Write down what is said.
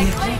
I the